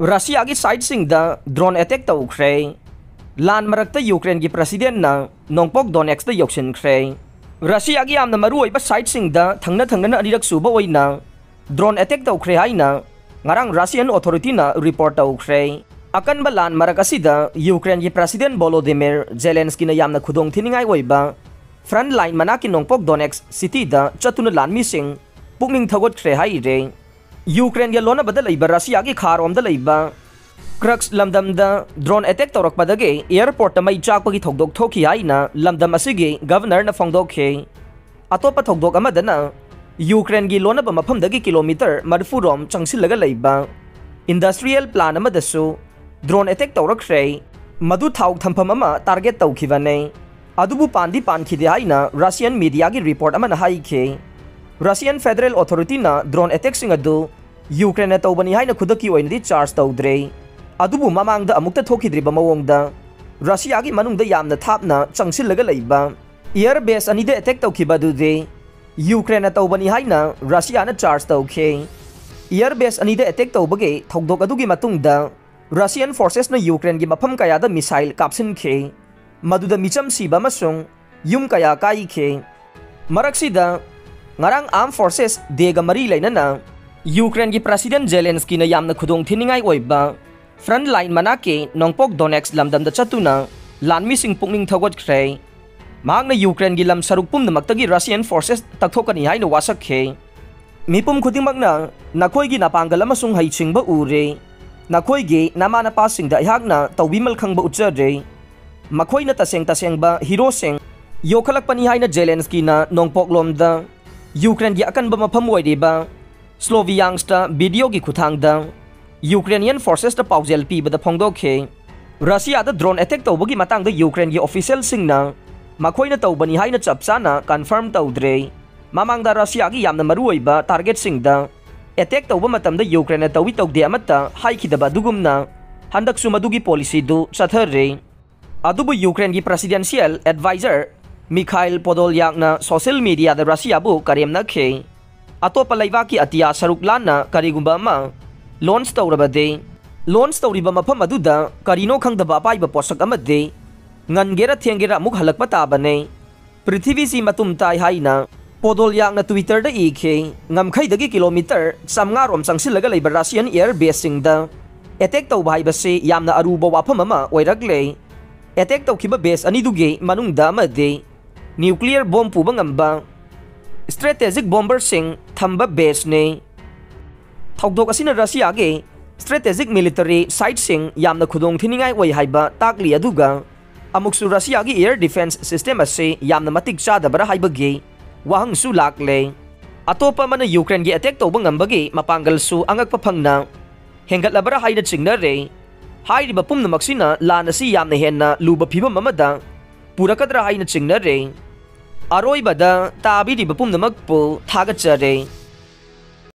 Russia की site drone attack तौख्रे लान मरक्त यूक्रेन की प्रेसीडेंट नोंपोक डोनेक्स योजनख्रे रशिया की आम मरुब साइट थन थरक सूब ड्रोन अटैक तौख्रे हाई रशियन ऑथोरिटी रिपोर्ट तौख्रे अकन लान मरक यूक्रेन की प्रेसीडेंट बोलोदिमिर जेलेंस की खुदिनी फ्रंट लाइन मना की नोंपोक डोनेक्स सिटी चतुन लानी पुनिंग थगोख्रे यूक्रेन या लोना बदल लेबा रशिया की खार ओम क्रक्स लमदम ड्रोन अटैक तौरक पदगे एयरपोर्ट मई चाक की हाइना लमदम गवर्नर न फोंदोखे अतोप अमदना यूक्रेन की लोनब मफम किलोमीटर मरफुरोम चंगसिलगा लेबा इंडस्ट्रियल प्लान ड्रोन अटैक तौरख्रे मधु थाउ थंफम अमा टारगेट तौखिबने अदुबु पांदी पानखिदे रशियन मीडिया की report Russian federal authority drone attack Ukraine तौबनी खुदकी ओइनदी चार्ज तौद्रे थोखिद्रिबा मवोंगदा रशिया की मनुंगदा यामना थापना चंगसिलगा लेबा एयर बेस अनिदे अटैक दुदे यूक्रेन तौबनी रशिया चार्ज तौखे एयर बेस अनिदे अटैक अदुगी मतुंगदा रशियन फोर्सेस यूक्रेन की मफम कयादा मिसाइल कापसिनखे मदुदा मिचम सिबा मसुंग युम कया काइखे मरक्सिदा ꯌꯨꯀ꯭ꯔꯦꯟꯒꯤ ꯄ꯭ꯔꯁꯤꯗꯦꯟ ꯖꯦꯂꯦꯟꯁꯀꯤꯅ ꯌꯥꯝꯅ ꯈꯨꯗꯣꯡ ꯊꯤꯅꯤꯡꯉꯥꯏ ꯑꯣꯏꯕ ꯐ꯭ꯔꯟ ꯂꯥꯏꯟ ꯃꯅꯥꯛꯀꯤ ꯅꯣꯡꯄꯣꯛ ꯗꯣꯅꯦꯛꯁ ꯂꯝꯗꯝꯗ ꯆꯠꯇꯨꯅ ꯂꯥꯟꯃꯤꯁꯤꯡ ꯄꯨꯛꯅꯤꯡ ꯊꯧꯒꯠꯈ꯭ꯔꯦ ꯃꯍꯥꯛꯅ ꯌꯨꯀ꯭ꯔꯦꯟꯒꯤ ꯂꯝ ꯁꯔꯨꯛ ꯄꯨꯝꯅꯃꯛꯇꯒꯤ ꯔꯁꯤꯌꯟ ꯐꯣꯔꯁꯦꯁ ꯇꯛꯊꯣꯛꯀꯅꯤ ꯍꯥꯏꯅ ꯋꯥꯁꯛꯈꯤ ꯃꯤꯄꯨꯝ ꯈꯨꯗꯤꯡꯃꯛꯅ ꯅꯈꯣꯏꯒꯤ ꯅꯥꯄꯥꯡꯒꯜ ꯑꯃꯁꯨꯡ ꯍꯩꯁꯤꯡꯕ ꯎꯔꯦ ꯅꯈꯣꯏꯒꯤ ꯅꯃꯥ ꯅꯄꯥꯁꯤꯡꯗ ꯑꯩꯍꯥꯛꯅ ꯇꯧꯕꯤꯃꯜ ꯈꯪꯕ ꯎꯠꯆꯔꯦ ꯃꯈꯣꯏꯅ ꯇꯁꯦꯡ ꯇꯁꯦꯡꯕ ꯍꯤꯔꯣꯁꯤꯡ ꯌꯣꯛꯈꯠꯂꯛꯄꯅꯤ ꯍꯥꯏꯅ ꯖꯦꯂꯦꯟꯁꯀꯤꯅ ꯅꯣꯡꯄꯣꯛꯂꯣꯝꯗ ꯌꯨꯀ꯭ꯔꯦꯟꯒꯤ ꯑꯀꯟꯕ ꯃꯐꯝ ꯑꯣꯏꯔꯤꯕ की स्लोवियांगस्टा वीडियो की खुथांगदा यूक्रेनियन फोर्सेस पाउजेल पीबद फोंदोखे रशिया ड्रोन तौबगी मतंग द यूक्रेन की ऑफिशियल मखोइना तौबनी हाइना चपचाना कंफर्म तौद्रे ममांग रशिया की यामना मरु ओइबा टारगेट अटैक तौब यूक्रेन तौवी तौदे दुगुमना हंदक सुमदुगी पॉलिसी दु चथरे यूक्रेन की प्रेसिडेंशियल एडवाइजर मिखाइल पोदोलयाकना सोशल मीडिया रशिया बु अतोप लेवा की अतिया सरुक लाना करीगुंबा अमा लॉन्च तौरबदे लॉन्च तौरिबा मफम करीनो dagi kilometer samnga rom changsilaga leiba russian air base sing da attack tau bai ba se yamna aruba wafam ama oirakle attack tau khiba base ani duge manung da amade nuclear bomb पुब strategic bomber थम्ब base ने थोदों Russia के strategic military site खुदिनी ताली Russia की air defence system से अमिक चादबे वहंसु लाले अटोप Ukraine की अटेक तब ममगे मपांगलू अंगप फंगल्लबरा चिंगे पुनम से लाने हेन लूब फीवद पुरकद्रा चिंगे ꯑꯔꯣꯏꯕꯗ ꯇꯥꯕꯤꯔꯤꯕ ꯄꯨꯝꯅꯃꯛꯄꯨ ꯊꯥꯒꯠꯆꯔꯤ